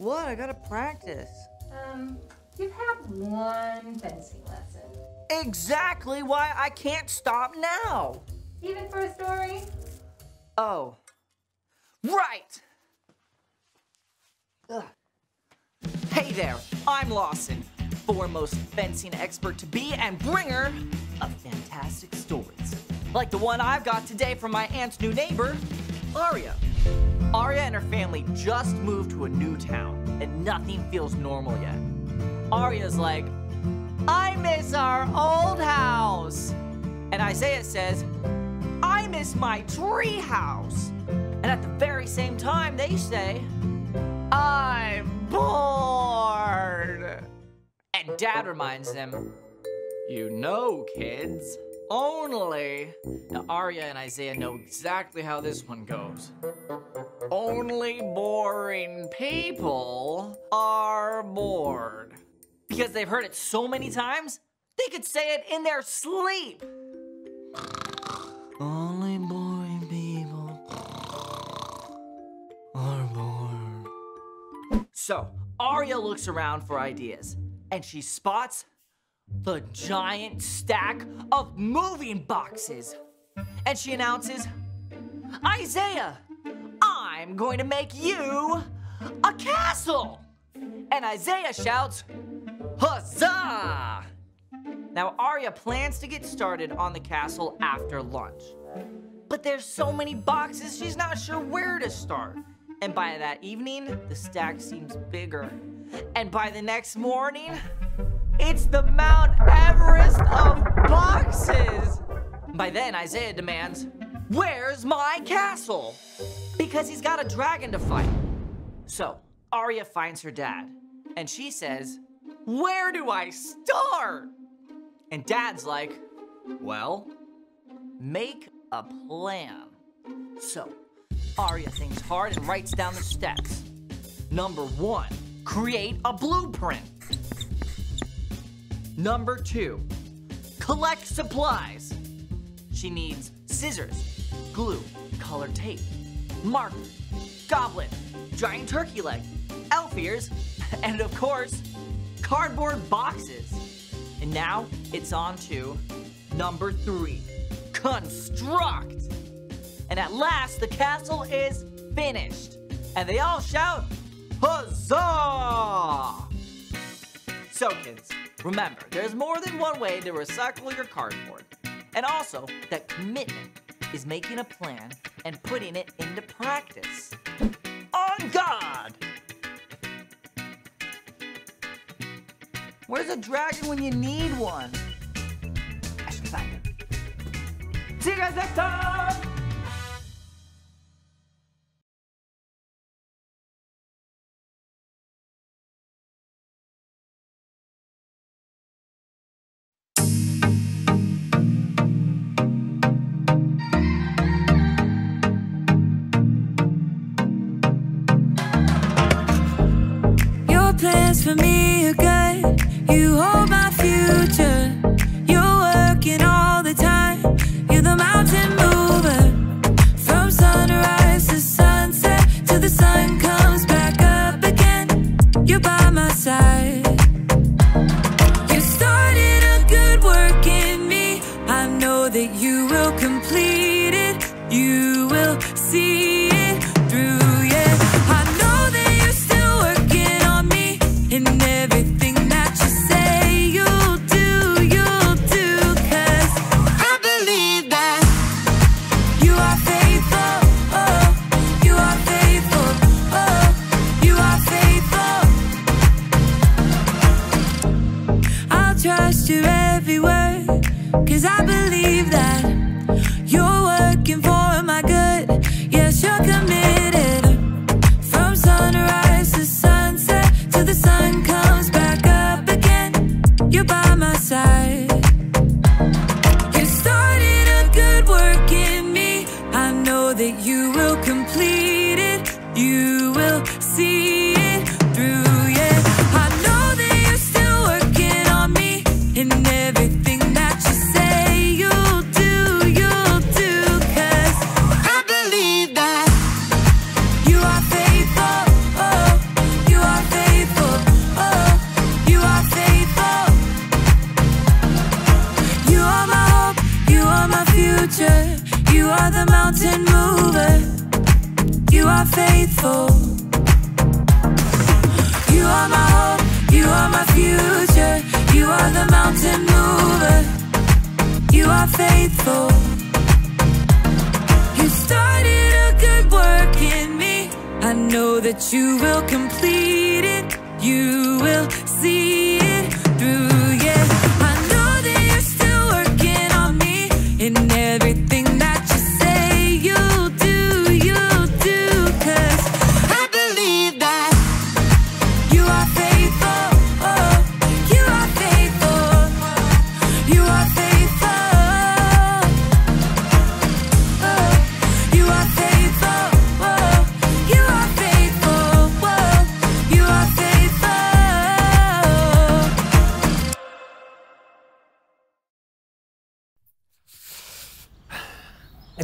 What? I gotta practice. um, you've had one fencing lesson. Exactly why I can't stop now. Even for a story? Oh. Right! Ugh. Hey there, I'm Lawson, foremost fencing expert to be and bringer of fantastic stories. Like the one I've got today from my aunt's new neighbor, Aria. Aria and her family just moved to a new town, and nothing feels normal yet. Aria's like, I miss our old house. And Isaiah says, I miss my tree house. And at the very same time, they say, I'm bored. And Dad reminds them, You know, kids, only. Now, Arya and Isaiah know exactly how this one goes. Only boring people are bored. Because they've heard it so many times, they could say it in their sleep. Only boring people are bored. So, Arya looks around for ideas, and she spots the giant stack of moving boxes. And she announces, Isaiah, I'm going to make you a castle. And Isaiah shouts, Huzzah! Now, Arya plans to get started on the castle after lunch. But there's so many boxes, she's not sure where to start. And by that evening, the stack seems bigger. And by the next morning, it's the Mount Everest of boxes. By then, Isaiah demands, Where's my castle? Because he's got a dragon to fight. So, Arya finds her dad, and she says, Where do I start? And dad's like, Well, make a plan. So, Arya thinks hard and writes down the steps. Number one, create a blueprint. Number two, collect supplies. She needs scissors, glue, colored tape, marker, goblet, giant turkey leg, elf ears, and of course, cardboard boxes. And now it's on to number three, construct. And at last, the castle is finished. And they all shout, Huzzah! So, kids, remember, there's more than one way to recycle your cardboard. And also, that commitment is making a plan and putting it into practice. On God! Where's a dragon when you need one? I should find it. See you guys next time! Plans for me good. You hold Cause I believe that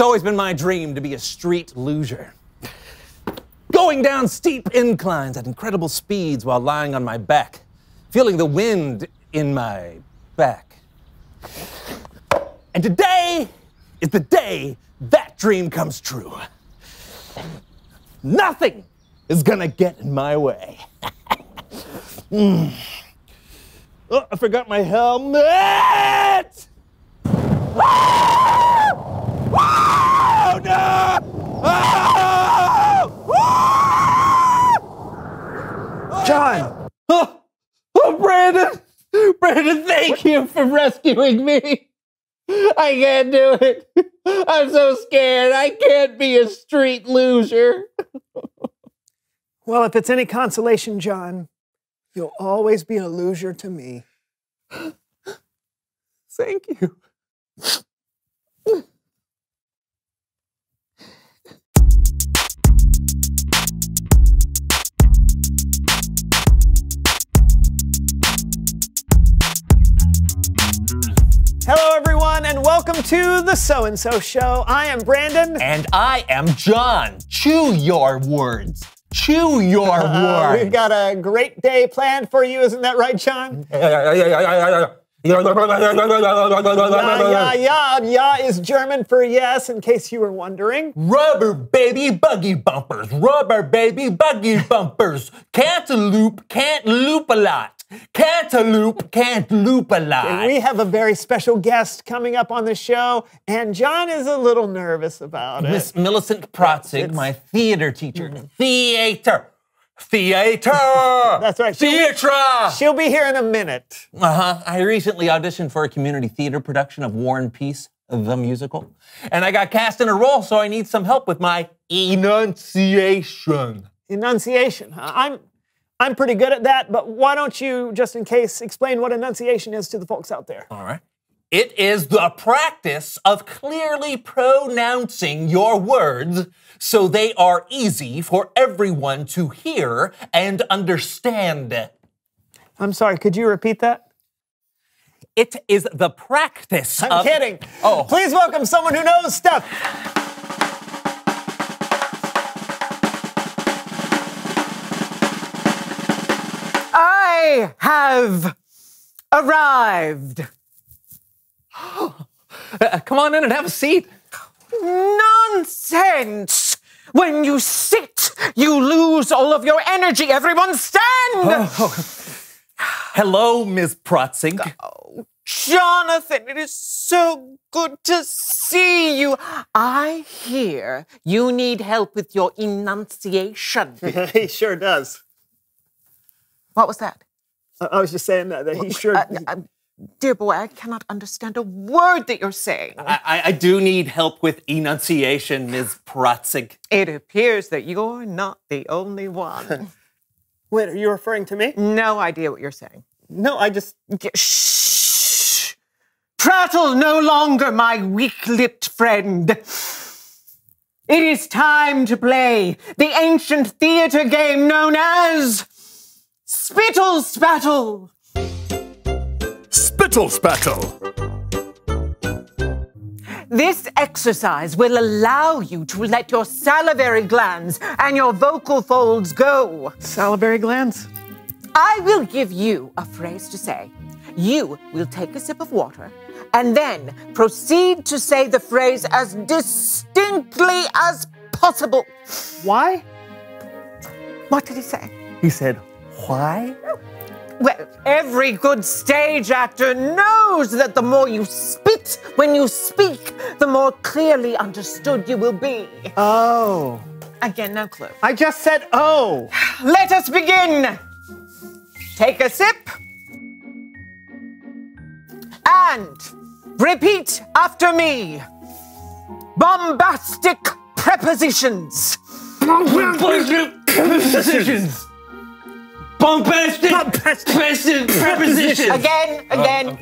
It's always been my dream to be a street luger. Going down steep inclines at incredible speeds while lying on my back, feeling the wind in my back. And today is the day that dream comes true. Nothing is gonna get in my way. Mm. Oh, I forgot my helmet! No! Oh! Ah! John! Oh, oh, Brandon! Brandon, thank you for rescuing me. I can't do it. I'm so scared. I can't be a street luger. Well, if it's any consolation, John, you'll always be a loser to me. Thank you. Welcome to the So and So Show. I am Brandon. And I am John. Chew your words. Chew your Uh, words. we've got a great day planned for you, isn't that right, John? yeah, Yeah, yeah, yeah. Yeah is German for yes, in case you were wondering. Rubber baby buggy bumpers. Rubber baby buggy bumpers. Cantaloupe can't loop a lot. Cantaloupe can't loop a lot. We have a very special guest coming up on the show, and John is a little nervous about it. Miss Millicent Protzig, it's- my theater teacher. Theater. Theater. That's right. Theater. She'll be here in a minute. Uh huh. I recently auditioned for a community theater production of War and Peace, the musical. And I got cast in a role, so I need some help with my enunciation. Enunciation. I'm I'm pretty good at that, but why don't you, just in case, explain what enunciation is to the folks out there? All right. It is the practice of clearly pronouncing your words so they are easy for everyone to hear and understand. I'm sorry, could you repeat that? It is the practice I'm of. kidding. Oh. Please welcome someone who knows stuff. I have arrived. Uh, come on in and have a seat. Nonsense! When you sit, you lose all of your energy. Everyone stand! Hello, Ms. Protzig. Jonathan, it is so good to see you. I hear you need help with your enunciation. he sure does. what was that? I, I was just saying that, that he sure. Uh, uh, dear boy, I cannot understand a word that you're saying. I, I do need help with enunciation, Ms. Protzig. It appears that you're not the only one. Wait, are you referring to me? no idea what you're saying. No, I just. G- Shh! Prattle no longer, my weak-lipped friend. It is time to play the ancient theater game known as Spittle Spattle. Spittle spattle. This exercise will allow you to let your salivary glands and your vocal folds go. Salivary glands? I will give you a phrase to say. You will take a sip of water and then proceed to say the phrase as distinctly as possible. Why? What did he say? He said, why? Well, every good stage actor knows that the more you spit when you speak, the more clearly understood you will be. Oh. Again, no clue. I just said, oh. Let us begin. Take a sip. And repeat after me. Bombastic prepositions. Prepositions. Bombastic. Bombastic. Prepositions. Again, oh, again.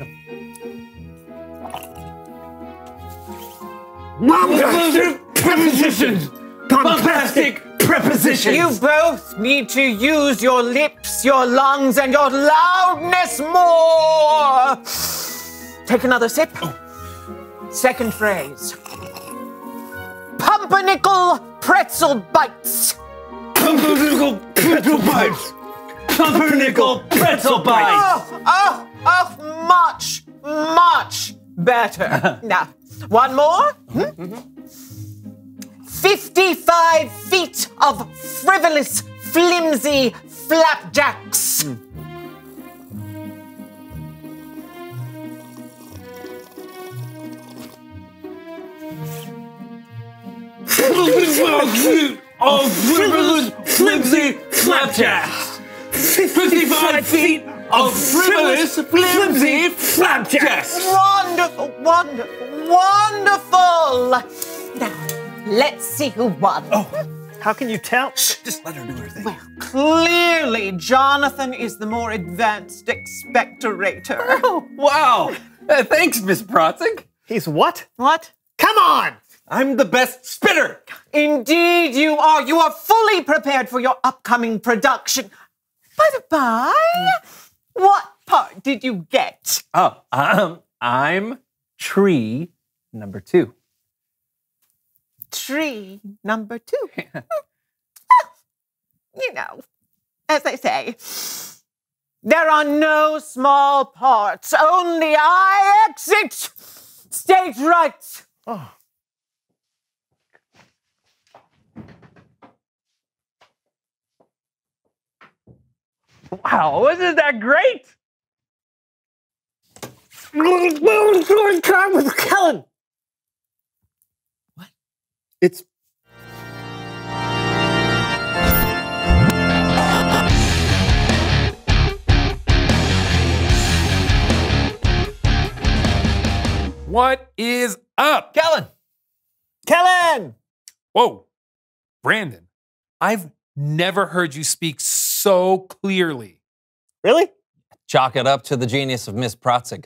Prepositions. Bombastic prepositions. You both need to use your lips, your lungs, and your loudness more. Take another sip. Oh. Second phrase. Pumpernickel pretzel bites. Pumpernickel pretzel bites. Pumpernickel pretzel bites. Oh, oh, oh, much, much better. now, one more. Hmm? 55 feet of frivolous, flimsy flapjacks. of frivolous, flimsy flapjacks. 55 feet of frivolous, flimsy flapjacks. Wonderful, wonderful, wonderful. Now, let's see who won. Oh. How can you tell? Just let her do her thing. Well, clearly, Jonathan is the more advanced expectorator. Oh, wow. Uh, thanks, Miss Protzig. He's what? What? Come on! I'm the best spitter. Indeed, you are. You are fully prepared for your upcoming production. By the by, what part did you get? Oh, um, I'm tree number two. Tree number two. you know, as I say, there are no small parts, only I exit stage right. Oh. Wow, isn't that great? with Kellen. What? It's What is up? Kellen. Kellen. Whoa, Brandon, I've never heard you speak so clearly. Really? Chalk it up to the genius of Miss Protzig.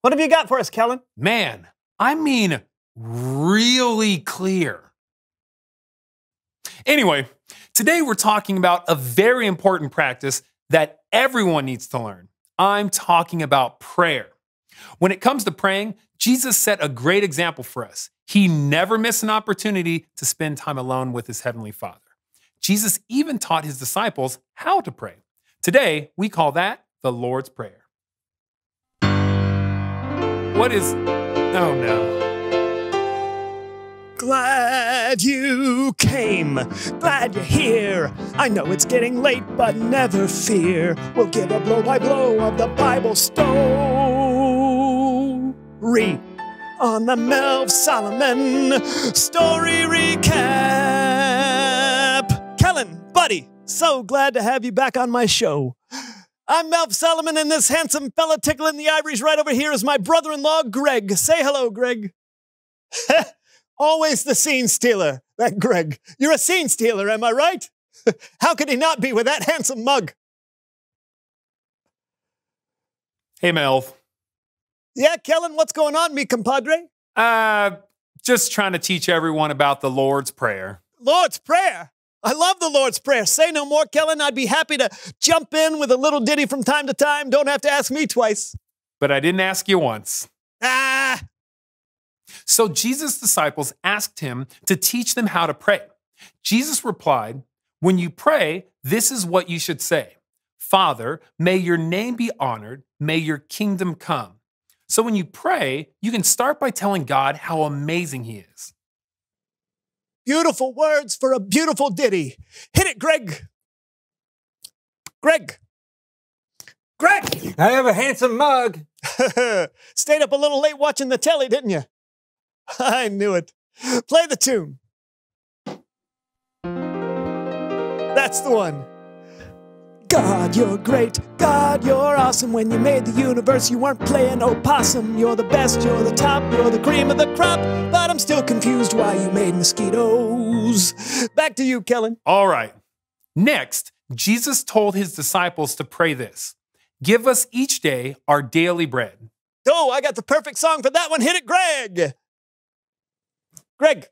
What have you got for us, Kellen? Man, I mean, really clear. Anyway, today we're talking about a very important practice that everyone needs to learn. I'm talking about prayer. When it comes to praying, Jesus set a great example for us. He never missed an opportunity to spend time alone with his heavenly Father. Jesus even taught his disciples how to pray. Today, we call that the Lord's Prayer. What is. Oh no. Glad you came. Glad you're here. I know it's getting late, but never fear. We'll give a blow by blow of the Bible story on the Melv Solomon story recap. So glad to have you back on my show. I'm Melv Solomon, and this handsome fella tickling the ivories right over here is my brother in law, Greg. Say hello, Greg. Always the scene stealer, that Greg. You're a scene stealer, am I right? How could he not be with that handsome mug? Hey, Melv. Yeah, Kellen, what's going on, me compadre? Uh, just trying to teach everyone about the Lord's Prayer. Lord's Prayer. I love the Lord's Prayer. Say no more, Kellen. I'd be happy to jump in with a little ditty from time to time. Don't have to ask me twice. But I didn't ask you once. Ah, So Jesus' disciples asked him to teach them how to pray. Jesus replied, When you pray, this is what you should say Father, may your name be honored, may your kingdom come. So when you pray, you can start by telling God how amazing He is. Beautiful words for a beautiful ditty. Hit it, Greg. Greg. Greg! I have a handsome mug. Stayed up a little late watching the telly, didn't you? I knew it. Play the tune. That's the one. God, you're great. God, you're awesome. When you made the universe, you weren't playing opossum. You're the best, you're the top, you're the cream of the crop. But I'm still confused why you made mosquitoes. Back to you, Kellen. All right. Next, Jesus told his disciples to pray this Give us each day our daily bread. Oh, I got the perfect song for that one. Hit it, Greg. Greg.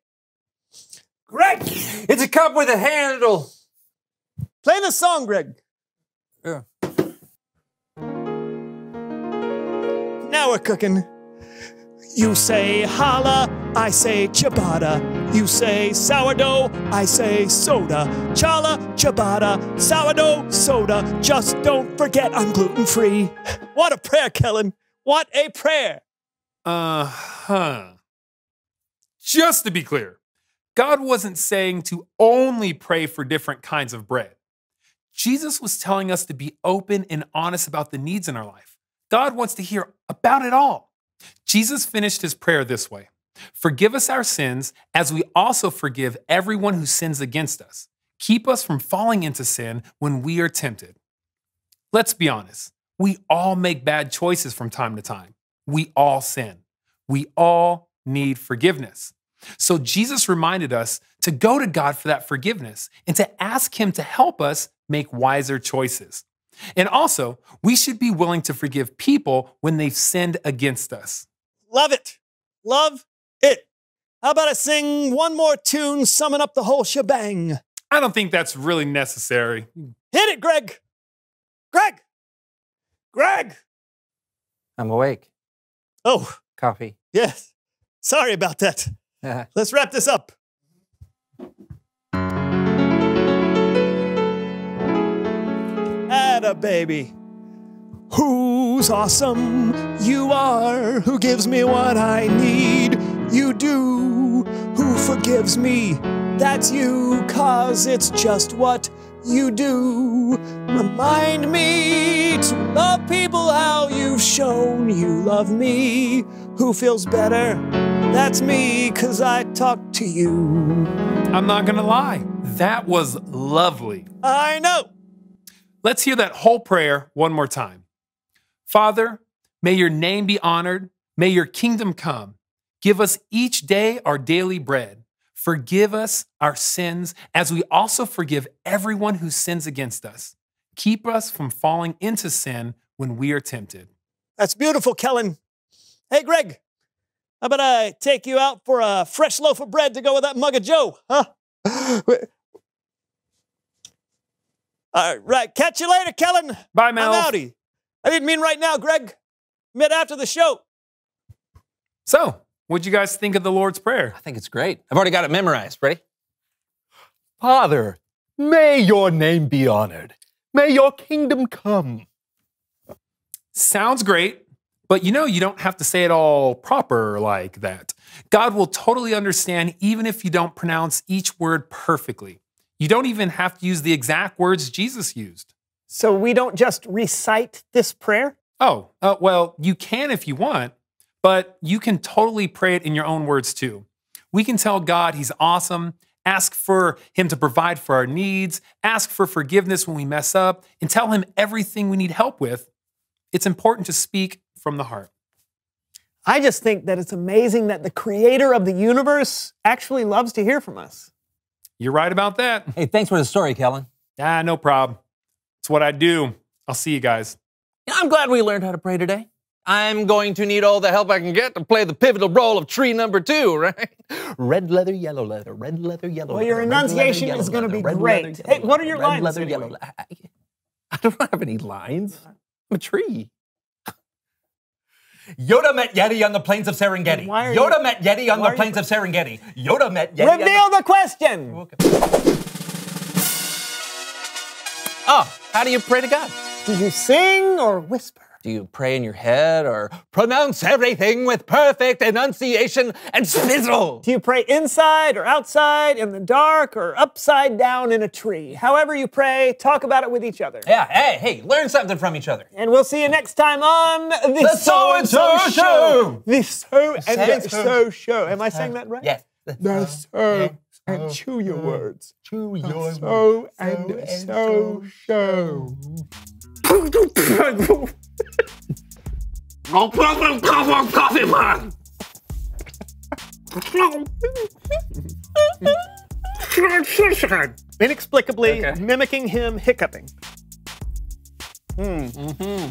Greg! It's a cup with a handle. Play the song, Greg. Yeah. Now we're cooking. You say challah, I say ciabatta. You say sourdough, I say soda. Challah, ciabatta, sourdough, soda. Just don't forget I'm gluten free. What a prayer, Kellen. What a prayer. Uh huh. Just to be clear, God wasn't saying to only pray for different kinds of bread. Jesus was telling us to be open and honest about the needs in our life. God wants to hear about it all. Jesus finished his prayer this way Forgive us our sins as we also forgive everyone who sins against us. Keep us from falling into sin when we are tempted. Let's be honest. We all make bad choices from time to time. We all sin. We all need forgiveness. So Jesus reminded us to go to God for that forgiveness and to ask Him to help us make wiser choices. And also, we should be willing to forgive people when they've sinned against us. Love it. Love it. How about I sing one more tune summing up the whole shebang? I don't think that's really necessary. Hit it, Greg. Greg. Greg. I'm awake. Oh, Coffee. yes. Sorry about that. Let's wrap this up. Atta baby. Who's awesome? You are. Who gives me what I need? You do. Who forgives me? That's you, cause it's just what you do. Remind me to love people how you've shown you love me. Who feels better? That's me, cause I talk to you. I'm not gonna lie, that was lovely. I know. Let's hear that whole prayer one more time. Father, may your name be honored. May your kingdom come. Give us each day our daily bread. Forgive us our sins as we also forgive everyone who sins against us. Keep us from falling into sin when we are tempted. That's beautiful, Kellen. Hey, Greg, how about I take you out for a fresh loaf of bread to go with that mug of Joe? Huh? All right, catch you later, Kellen. Bye, Mel. I'm Mel. outie. I didn't mean right now, Greg. Meant after the show. So, what'd you guys think of the Lord's Prayer? I think it's great. I've already got it memorized. Ready? Father, may your name be honored. May your kingdom come. Sounds great, but you know, you don't have to say it all proper like that. God will totally understand even if you don't pronounce each word perfectly. You don't even have to use the exact words Jesus used. So we don't just recite this prayer? Oh, uh, well, you can if you want, but you can totally pray it in your own words too. We can tell God He's awesome, ask for Him to provide for our needs, ask for forgiveness when we mess up, and tell Him everything we need help with. It's important to speak from the heart. I just think that it's amazing that the creator of the universe actually loves to hear from us. You're right about that. Hey, thanks for the story, Kellen. Ah, no problem. It's what I do. I'll see you guys. I'm glad we learned how to pray today. I'm going to need all the help I can get to play the pivotal role of tree number two, right? Red leather, yellow leather, red leather, yellow Well, your leather, red leather, enunciation is gonna be red great. leather, Hey, what are your red lines leather, anyway? yellow leather. I, I don't have any lines. I'm a tree. Yoda met Yeti on the plains of Serengeti. Yoda you- met Yeti on the plains of Serengeti. Yoda met Yeti. on the- Reveal the question. Oh, how do you pray to God? Do you sing or whisper? Do you pray in your head or pronounce everything with perfect enunciation and spizzle? Do you pray inside or outside, in the dark or upside down in a tree? However you pray, talk about it with each other. Yeah, hey, hey, learn something from each other. And we'll see you next time on the, The So and So Show. The So and So and So. So Show. Am I saying that right? Yes. The So and chew your words. Chew The your So and So Show. No problem, coffee, coffee man. Inexplicably Okay. mimicking him hiccuping. Mm-hmm.